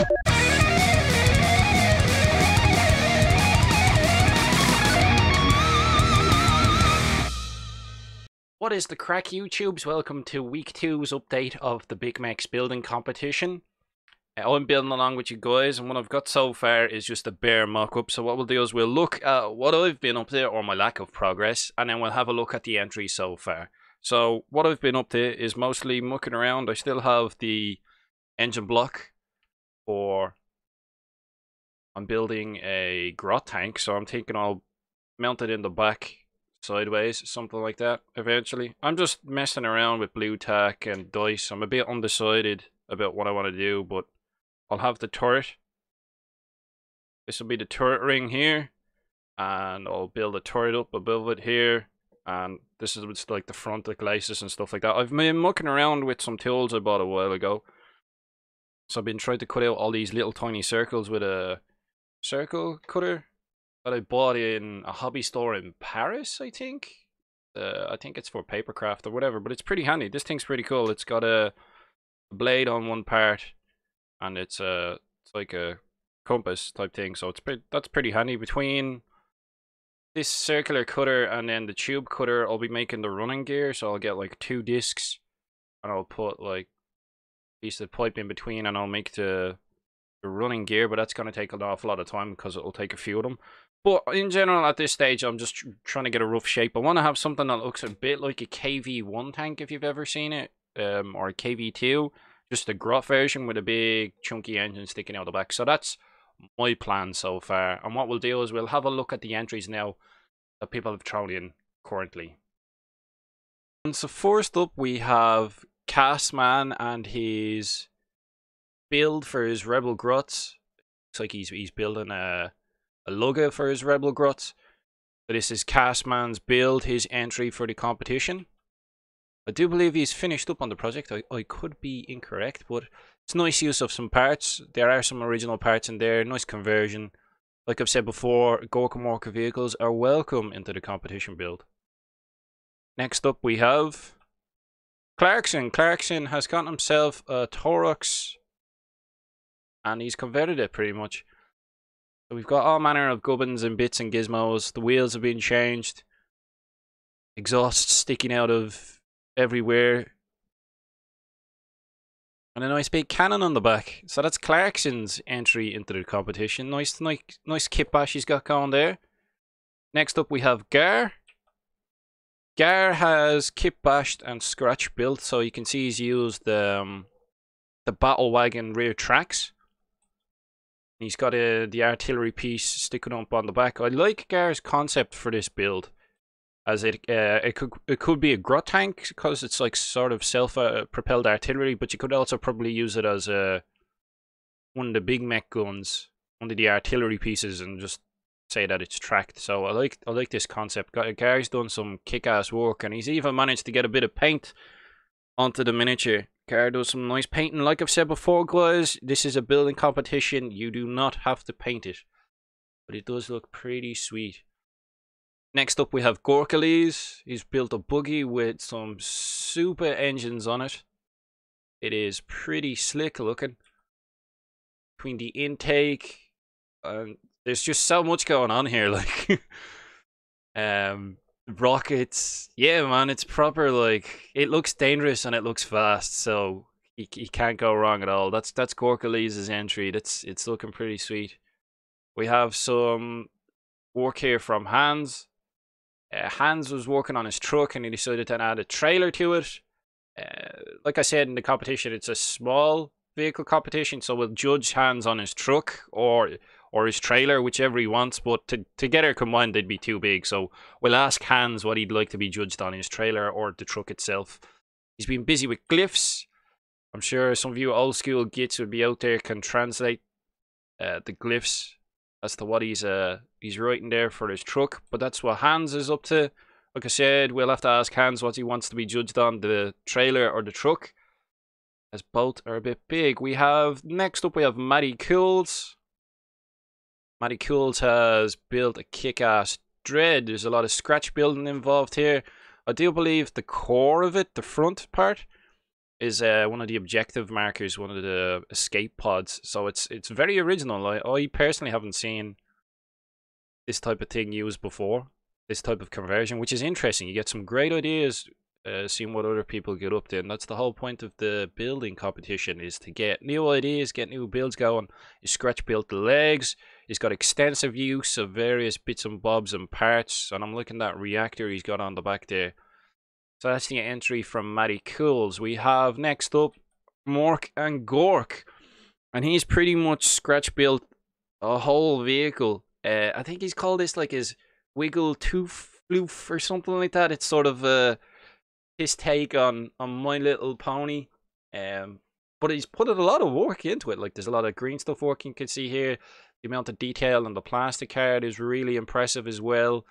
What is the crack YouTubes? Welcome to week two's update of the Big Meks building competition. Uh, I'm building along with you guys and what I've got so far is just a bare mock-up. So what we'll do is we'll look at what I've been up to or my lack of progress and then we'll have a look at the entries so far. So what I've been up to is mostly mucking around. I still have the engine block for I'm building a grot tank so I'm thinking I'll mount it in the back sideways, something like that, eventually. I'm just messing around with Blu Tack and dice. I'm a bit undecided about what I want to do, but I'll have the turret. This will be the turret ring here, and I'll build a turret up above it here, and this is like the front of glacis and stuff like that. I've been mucking around with some tools I bought a while ago. So I've been trying to cut out all these little tiny circles with a circle cutter that I bought in a hobby store in Paris, I think. Uh, I think it's for papercraft or whatever, but it's pretty handy. This thing's pretty cool. It's got a blade on one part, and it's a it's like a compass type thing. So it's pretty that's pretty handy. Between this circular cutter and then the tube cutter, I'll be making the running gear. So I'll get like two discs, and I'll put like piece of pipe in between, and I'll make the the running gear. But that's gonna take an awful lot of time because it'll take a few of them. But in general, at this stage, I'm just trying to get a rough shape. I want to have something that looks a bit like a KV-1 tank, if you've ever seen it, um, or a KV-2. Just a grot version with a big, chunky engine sticking out the back. So that's my plan so far. And what we'll do is we'll have a look at the entries now that people have thrown in currently. And so first up, we have Castman and his build for his Rebel Grots. Looks like he's, he's building a a logo for his Rebel Grots. So this is Castman's build, his entry for the competition. I do believe he's finished up on the project. I, I could be incorrect, but it's nice use of some parts. There are some original parts in there, nice conversion. Like I've said before, Gorka Morka vehicles are welcome into the competition build. Next up we have Clarkson. Clarkson has gotten himself a Taurox and he's converted it pretty much. So we've got all manner of gubbins and bits and gizmos. The wheels have been changed. Exhaust sticking out of everywhere. And a nice big cannon on the back. So that's Clarkson's entry into the competition. Nice, nice, nice kit bash he's got going there. Next up we have Gar. Gar has kit bashed and scratch built, so you can see he's used um, the battle wagon rear tracks. He's got a, the artillery piece sticking up on the back. I like Gar's concept for this build, as it uh, it could it could be a grot tank because it's like sort of self uh, propelled artillery, but you could also probably use it as a one of the big mech guns, one of the artillery pieces, and just say that it's tracked. So I like I like this concept. Gar's done some kick ass work, and he's even managed to get a bit of paint onto the miniature Gar does some nice painting. Like I've said before, guys, this is a building competition. You do not have to paint it. But it does look pretty sweet. Next up, we have Gorkales. He's built a buggy with some super engines on it. It is pretty slick looking. Between the intake, and there's just so much going on here. Like, um, rockets. Yeah, man, it's proper. Like it looks dangerous and it looks fast, so he, you can't go wrong at all. That's that's Gorkalese's entry. That's it's looking pretty sweet. We have some work here from Hans. Uh, Hans was working on his truck and he decided to add a trailer to it. Uh, like I said in the competition, it's a small vehicle competition, so we'll judge Hans on his truck or or his trailer, whichever he wants. But to, together combined, they'd be too big. So we'll ask Hans what he'd like to be judged on his trailer or the truck itself. He's been busy with glyphs. I'm sure some of you old school gits would be out there can translate uh, the glyphs as to what he's uh he's writing there for his truck. But that's what Hans is up to. Like I said, we'll have to ask Hans what he wants to be judged on, the trailer or the truck. As both are a bit big. We have next up we have Matty Cools. Matty Cools has built a kick-ass dread. There's a lot of scratch building involved here. I do believe the core of it, the front part, is uh, one of the objective markers, one of the escape pods. So it's it's very original. I, I personally haven't seen this type of thing used before. This type of conversion, which is interesting. You get some great ideas uh, seeing what other people get up to, and that's the whole point of the building competition is to get new ideas, get new builds going. You Scratch built the legs. He's got extensive use of various bits and bobs and parts, and I'm looking at that reactor he's got on the back there. So that's the entry from Matty Cools. We have next up Mork and Gork, and he's pretty much Scratch built a whole vehicle. Uh, I think he's called this like his Wiggle Tooth Floof or something like that. It's sort of uh, his take on on My Little Pony. Um, but he's put a lot of work into it. Like there's a lot of green stuff work you can see here. The amount of detail on the plastic card is really impressive as well.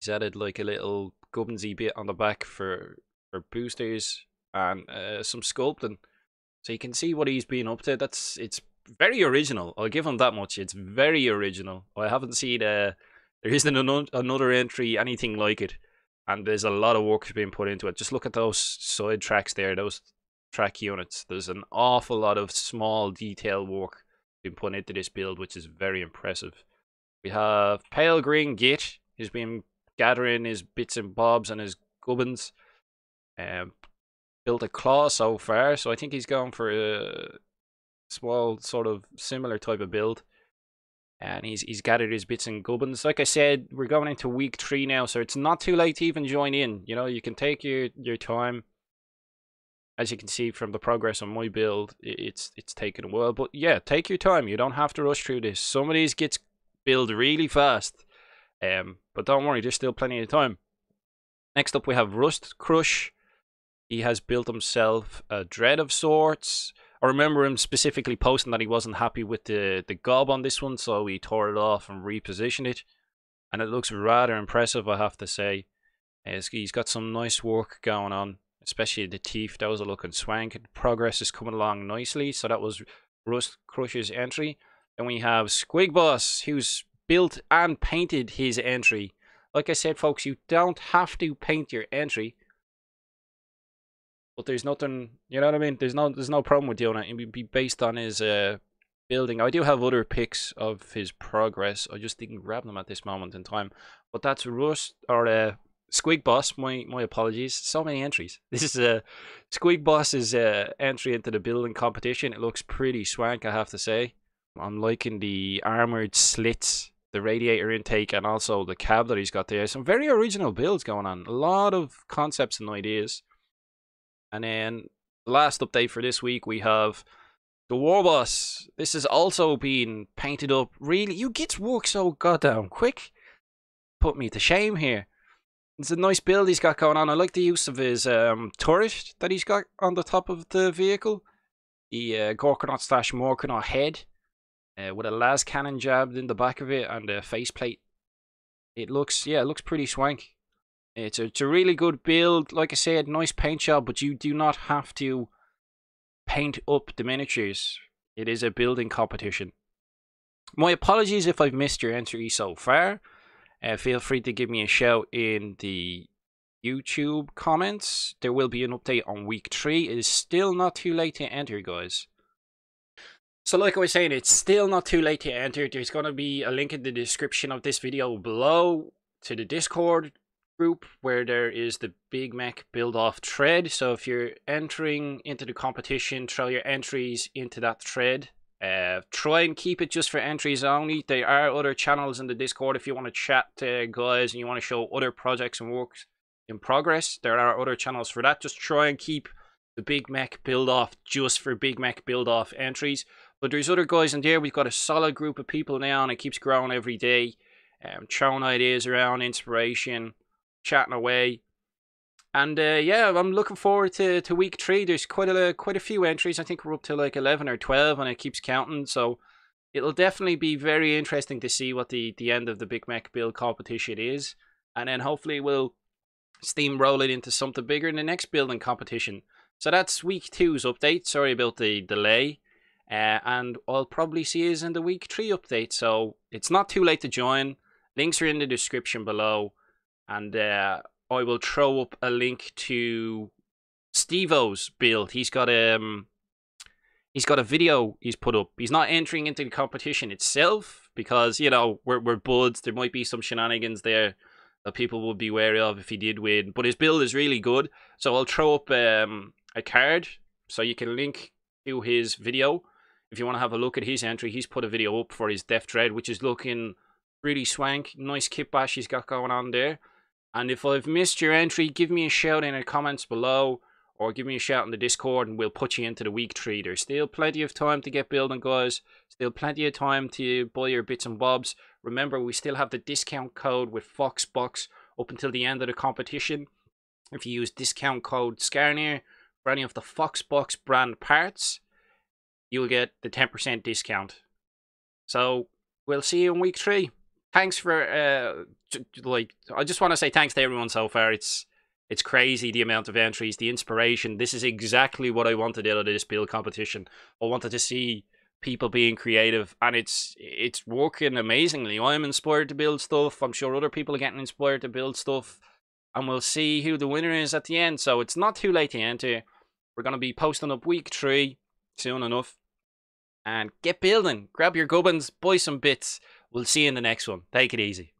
He's added like a little Gubbensy bit on the back for for boosters and uh, some sculpting, so you can see what he's been up to. That's it's very original. I'll give him that much. It's very original. I haven't seen uh, there isn't another entry anything like it and there's a lot of work being put into it. Just look at those side tracks there, those track units. There's an awful lot of small detail work being put into this build, which is very impressive. We have Pale Green Git, who's been gathering his bits and bobs and his gubbins. Um, built a claw so far, so I think he's going for a small sort of similar type of build and he's he's gathered his bits and gubbins. Like I said, we're going into week three now, so it's not too late to even join in. You know, you can take your your time. As you can see from the progress on my build, it's it's taken a while, but yeah, take your time. You don't have to rush through this. Some of these gets build really fast, um, but don't worry, there's still plenty of time. Next up, we have Rust Crush. He has built himself a dread of sorts. I remember him specifically posting that he wasn't happy with the, the gob on this one, so he tore it off and repositioned it. And it looks rather impressive, I have to say. He's got some nice work going on, especially the teeth. Those are looking swank. Progress is coming along nicely, so that was Rust Crush's entry. Then we have Squig Boss, who's built and painted his entry. Like I said, folks, you don't have to paint your entry but there's nothing, you know what I mean? There's no, there's no problem with doing it. It would be based on his uh, building. I do have other pics of his progress. I just didn't grab them at this moment in time. But that's Rust or uh, Squig Boss. My my apologies. So many entries. This is a Squig Boss's uh, entry into the building competition. It looks pretty swank, I have to say. I'm liking the armored slits, the radiator intake, and also the cab that he's got there. Some very original builds going on. A lot of concepts and ideas. And then the last update for this week, we have the War Boss. This has also been painted up. Really, you get work so goddamn quick. Put me to shame here. It's a nice build he's got going on. I like the use of his um, turret that he's got on the top of the vehicle. The uh, Gorkanaut slash Morkanaut head uh, with a las cannon jabbed in the back of it and a faceplate. It looks, yeah, it looks pretty swank. It's a, it's a really good build. Like I said, nice paint job, but you do not have to paint up the miniatures. It is a building competition. My apologies if I've missed your entry so far. Uh, feel free to give me a shout in the YouTube comments. There will be an update on week 3. It is still not too late to enter, guys. So like I was saying, it's still not too late to enter. There's going to be a link in the description of this video below to the Discord group where there is the Big Mek build off thread. So if you're entering into the competition, throw your entries into that thread. Uh, try and keep it just for entries only. There are other channels in the Discord if you want to chat to guys and you want to show other projects and works in progress. There are other channels for that. Just try and keep the Big Mek build off just for Big Mek build off entries. But there's other guys in there. We've got a solid group of people now and it keeps growing every day. Um, throwing ideas around, inspiration, chatting away. And uh, yeah, I'm looking forward to, to week three. There's quite a quite a few entries. I think we're up to like eleven or twelve, and it keeps counting. So it'll definitely be very interesting to see what the the end of the Big Mek build competition is, and then hopefully we'll steamroll it into something bigger in the next building competition. So that's week two's update. Sorry about the delay. Uh, and I'll probably see you in the week three update. So it's not too late to join. Links are in the description below and uh, I will throw up a link to Stevo's build. He's got um he's got a video he's put up. He's not entering into the competition itself because you know we're we're buds. There might be some shenanigans there that people would be wary of if he did win. But his build is really good. So I'll throw up um, a card so you can link to his video if you want to have a look at his entry. He's put a video up for his Deff Dread, which is looking really swank. Nice kit bash he's got going on there. And if I've missed your entry, give me a shout in the comments below or give me a shout in the Discord and we'll put you into the week three. There's still plenty of time to get building, guys. Still plenty of time to buy your bits and bobs. Remember, we still have the discount code with Foxbox up until the end of the competition. If you use discount code SKARNIR for any of the Foxbox brand parts, you'll get the 10% discount. So, we'll see you in week three. Thanks for, uh, like, I just want to say thanks to everyone so far. It's it's crazy the amount of entries, the inspiration. This is exactly what I wanted out of this build competition. I wanted to see people being creative and it's it's working amazingly. I'm inspired to build stuff. I'm sure other people are getting inspired to build stuff. And we'll see who the winner is at the end. So it's not too late to enter. We're gonna be posting up week three soon enough. And get building. Grab your gubbins, buy some bits. We'll see you in the next one. Take it easy.